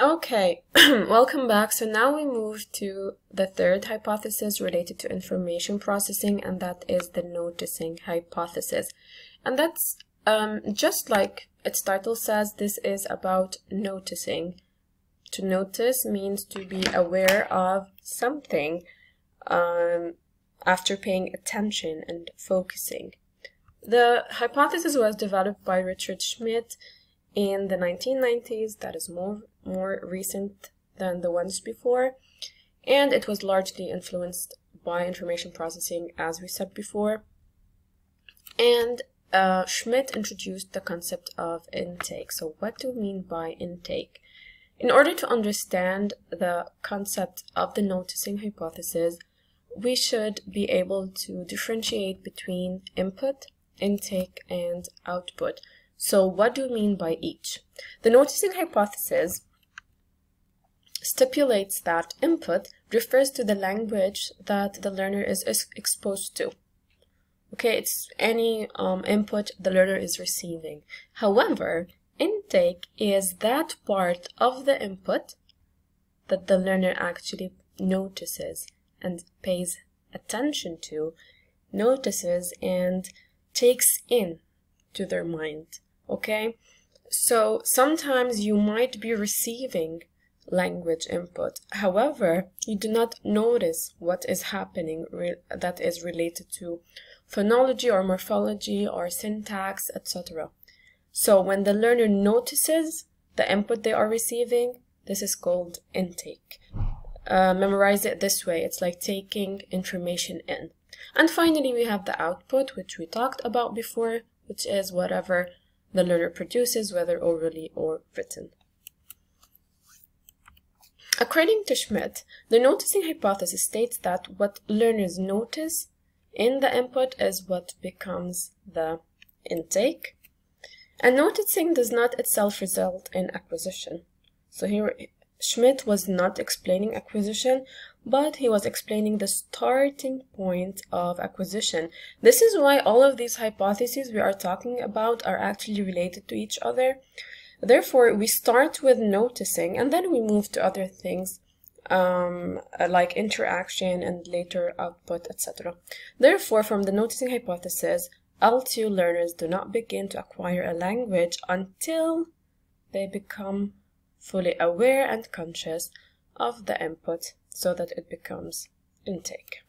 Okay, welcome back. So now we move to the third hypothesis related to information processing, and that is the noticing hypothesis. And that's um, just like its title says, this is about noticing. To notice means to be aware of something um, after paying attention and focusing. The hypothesis was developed by Richard Schmidt in the 1990s, that is more, more recent than the ones before, and it was largely influenced by information processing, as we said before. And uh, Schmidt introduced the concept of intake. So, what do we mean by intake? In order to understand the concept of the noticing hypothesis, we should be able to differentiate between input, intake, and output. So what do we mean by each? The noticing hypothesis stipulates that input refers to the language that the learner is exposed to. Okay, it's any um, input the learner is receiving. However, intake is that part of the input that the learner actually notices and pays attention to, notices and takes in to their mind okay? So sometimes you might be receiving language input. However, you do not notice what is happening that is related to phonology or morphology or syntax, etc. So when the learner notices the input they are receiving, this is called intake. Uh, memorize it this way. It's like taking information in. And finally, we have the output, which we talked about before, which is whatever the learner produces, whether orally or written. According to Schmidt, the noticing hypothesis states that what learners notice in the input is what becomes the intake. And noticing does not itself result in acquisition. So here Schmidt was not explaining acquisition, but he was explaining the starting point of acquisition. This is why all of these hypotheses we are talking about are actually related to each other. Therefore, we start with noticing and then we move to other things um, like interaction and later output, etc. Therefore, from the noticing hypothesis, L2 learners do not begin to acquire a language until they become fully aware and conscious of the input so that it becomes intake.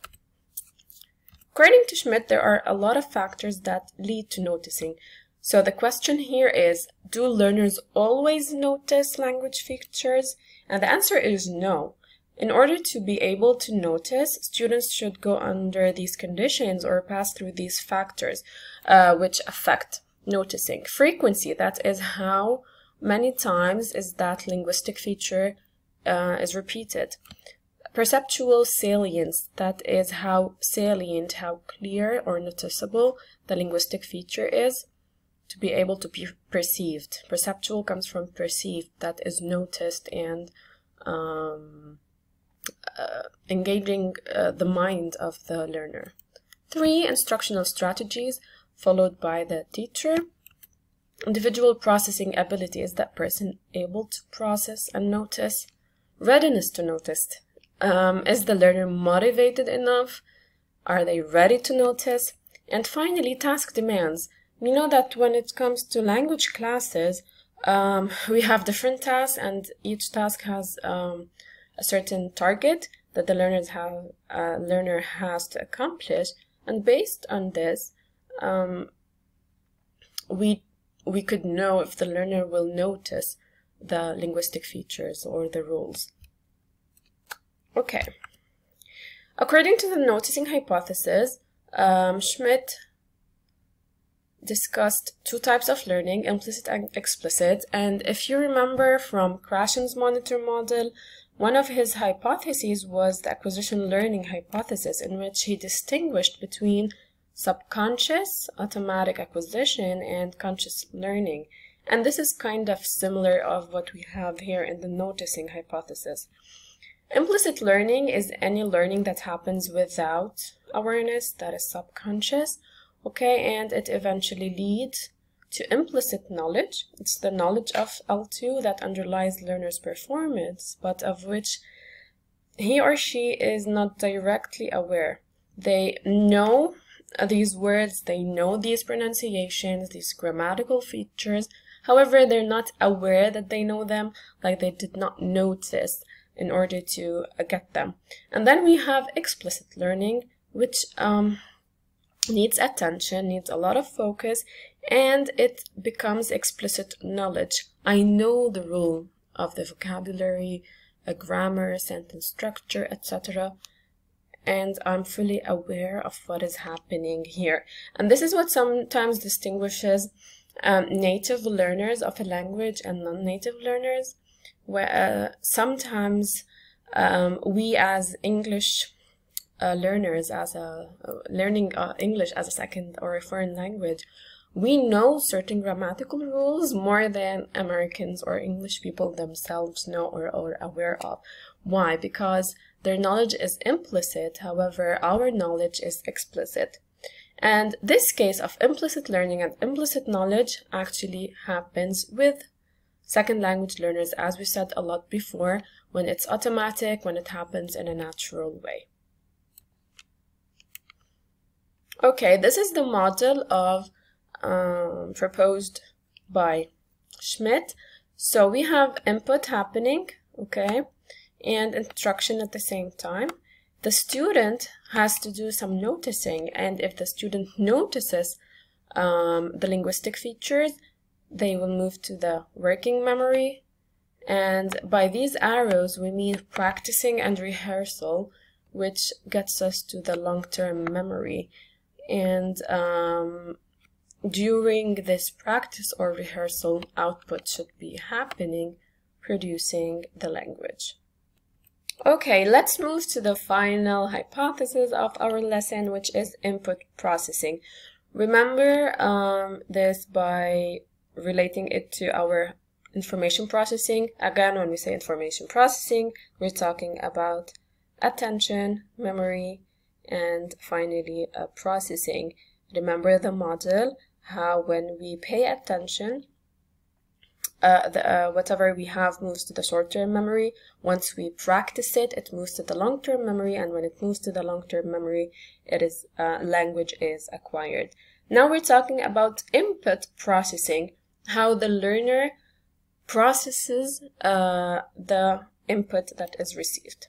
According to Schmidt, there are a lot of factors that lead to noticing. So the question here is, do learners always notice language features? And the answer is no. In order to be able to notice, students should go under these conditions or pass through these factors uh, which affect noticing. Frequency, that is how many times is that linguistic feature uh, is repeated. Perceptual salience, that is how salient, how clear or noticeable the linguistic feature is to be able to be perceived. Perceptual comes from perceived, that is noticed and um, uh, engaging uh, the mind of the learner. Three, instructional strategies followed by the teacher. Individual processing ability is that person able to process and notice. Readiness to notice. Um, is the learner motivated enough? Are they ready to notice? And finally, task demands. We know that when it comes to language classes, um, we have different tasks and each task has um, a certain target that the learners have, uh, learner has to accomplish. And based on this, um, we we could know if the learner will notice the linguistic features or the rules. Okay. According to the noticing hypothesis, um, Schmidt discussed two types of learning, implicit and explicit. And if you remember from Krashen's monitor model, one of his hypotheses was the acquisition learning hypothesis, in which he distinguished between subconscious automatic acquisition and conscious learning. And this is kind of similar of what we have here in the noticing hypothesis. Implicit learning is any learning that happens without awareness, that is subconscious, okay, and it eventually leads to implicit knowledge. It's the knowledge of L2 that underlies learner's performance, but of which he or she is not directly aware. They know these words, they know these pronunciations, these grammatical features. However, they're not aware that they know them, like they did not notice in order to get them. And then we have explicit learning, which um, needs attention, needs a lot of focus, and it becomes explicit knowledge. I know the rule of the vocabulary, a grammar, sentence structure, etc. And I'm fully aware of what is happening here. And this is what sometimes distinguishes um, native learners of a language and non-native learners, where uh, sometimes um, we as English uh, learners, as a uh, learning uh, English as a second or a foreign language, we know certain grammatical rules more than Americans or English people themselves know or are aware of. Why? Because their knowledge is implicit, however, our knowledge is explicit. And this case of implicit learning and implicit knowledge actually happens with second language learners, as we said a lot before, when it's automatic, when it happens in a natural way. Okay, this is the model of um, proposed by Schmidt. So we have input happening, okay, and instruction at the same time. The student has to do some noticing, and if the student notices um, the linguistic features, they will move to the working memory. And by these arrows, we mean practicing and rehearsal, which gets us to the long-term memory. And um, during this practice or rehearsal, output should be happening, producing the language. Okay, let's move to the final hypothesis of our lesson, which is input processing. Remember um, this by relating it to our information processing. Again, when we say information processing, we're talking about attention, memory, and finally uh, processing. Remember the model, how when we pay attention, uh, the, uh, whatever we have moves to the short-term memory. Once we practice it, it moves to the long-term memory, and when it moves to the long-term memory, it is uh, language is acquired. Now we're talking about input processing, how the learner processes uh, the input that is received.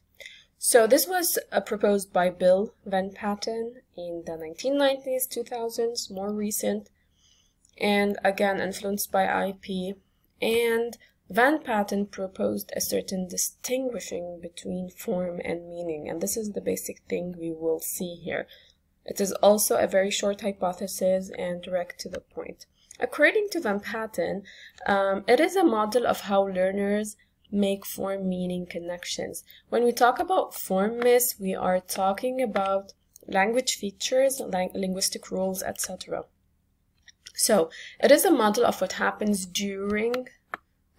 So this was uh, proposed by Bill VanPatten in the 1990s, 2000s, more recent, and again influenced by IP. And VanPatten proposed a certain distinguishing between form and meaning, and this is the basic thing we will see here. It is also a very short hypothesis and direct to the point. According to VanPatten, um, it is a model of how learners make form meaning connections. When we talk about form miss, we are talking about language features, lang linguistic rules, etc. So it is a model of what happens during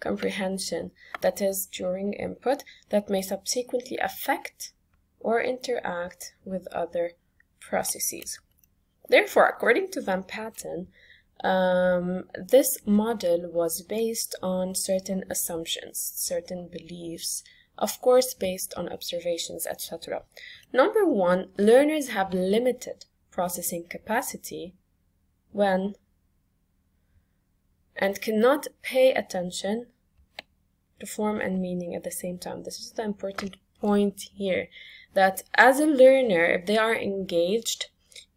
comprehension, that is, during input, that may subsequently affect or interact with other processes. Therefore, according to VanPatten, um, this model was based on certain assumptions, certain beliefs, of course based on observations, etc. Number one, learners have limited processing capacity when and cannot pay attention to form and meaning at the same time. This is the important point here, that as a learner, if they are engaged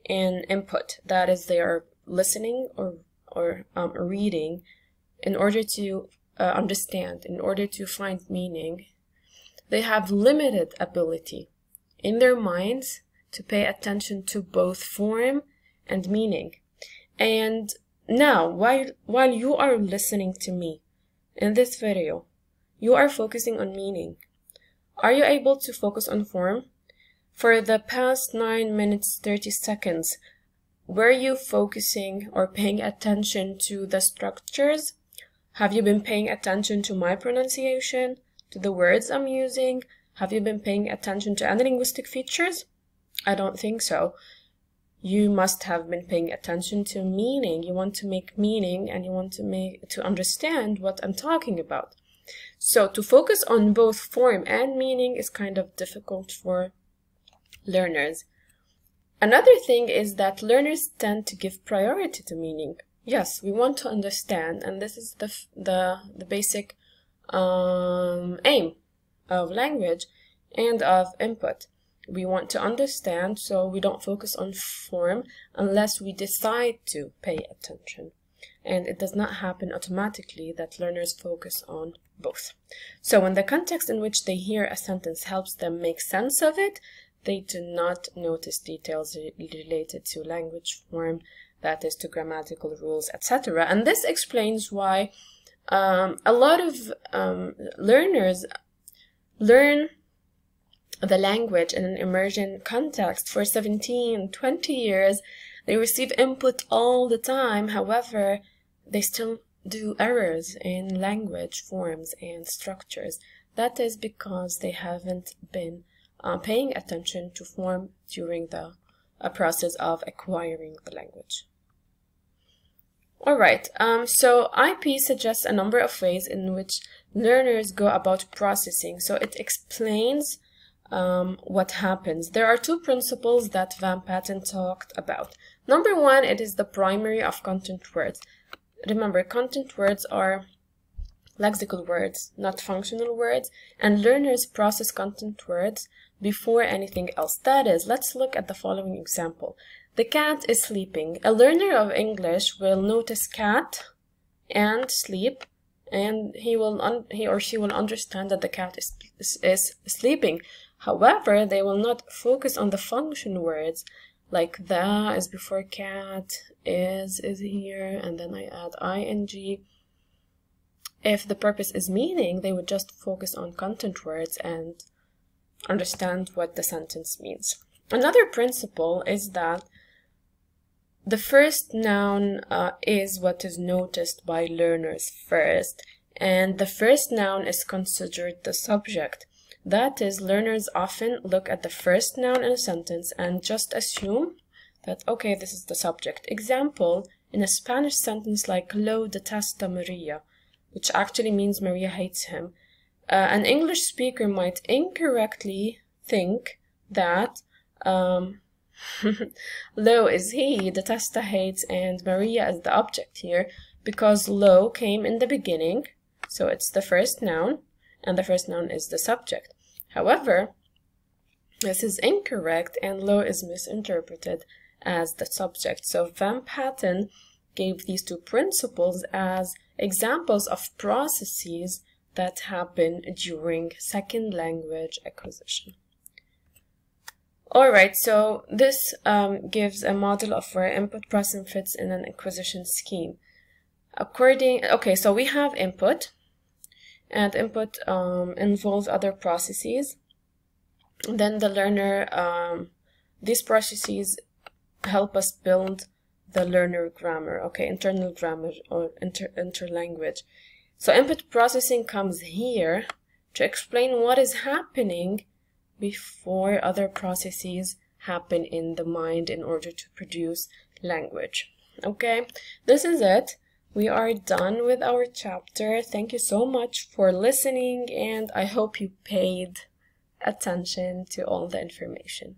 in input, that is, they are listening or or um, reading in order to uh, understand, in order to find meaning, they have limited ability in their minds to pay attention to both form and meaning. And now, while, while you are listening to me in this video, you are focusing on meaning. Are you able to focus on form? For the past 9 minutes 30 seconds, were you focusing or paying attention to the structures? Have you been paying attention to my pronunciation, to the words I'm using? Have you been paying attention to any linguistic features? I don't think so. You must have been paying attention to meaning. You want to make meaning and you want to make to understand what I'm talking about. So to focus on both form and meaning is kind of difficult for learners. Another thing is that learners tend to give priority to meaning. Yes, we want to understand, and this is the the the basic um, aim of language and of input. We want to understand, so we don't focus on form unless we decide to pay attention. And it does not happen automatically that learners focus on both. So when the context in which they hear a sentence helps them make sense of it, they do not notice details related to language form, that is to grammatical rules, etc. And this explains why um, a lot of um, learners learn the language in an immersion context for 17, 20 years. They receive input all the time. However, they still do errors in language forms and structures. That is because they haven't been uh, paying attention to form during the uh, process of acquiring the language. All right, um, so IP suggests a number of ways in which learners go about processing. So it explains um, what happens. There are two principles that VanPatten talked about. Number one, it is the primacy of content words. Remember, content words are lexical words, not functional words, and learners process content words before anything else. That is, let's look at the following example. The cat is sleeping. A learner of English will notice cat and sleep and he will he or she will understand that the cat is, is, is sleeping. However, they will not focus on the function words like the is before cat, is is here, and then I add ing. If the purpose is meaning, they would just focus on content words and understand what the sentence means. Another principle is that the first noun uh, is what is noticed by learners first, and the first noun is considered the subject. That is, learners often look at the first noun in a sentence and just assume that, okay, this is the subject. Example, in a Spanish sentence like Lo detesta Maria, which actually means Maria hates him, uh, an English speaker might incorrectly think that um, Lo is he, detesta hates, and Maria is the object here because lo came in the beginning, so it's the first noun, and the first noun is the subject. However, this is incorrect and lo is misinterpreted as the subject. So VanPatten gave these two principles as examples of processes that happen during second language acquisition. Alright, so this um, gives a model of where input processing fits in an acquisition scheme. According, okay, so we have input, and input um, involves other processes. Then the learner, um, these processes help us build the learner grammar, okay, internal grammar or inter interlanguage. So input processing comes here to explain what is happening before other processes happen in the mind in order to produce language. Okay, this is it. We are done with our chapter. Thank you so much for listening and I hope you paid attention to all the information.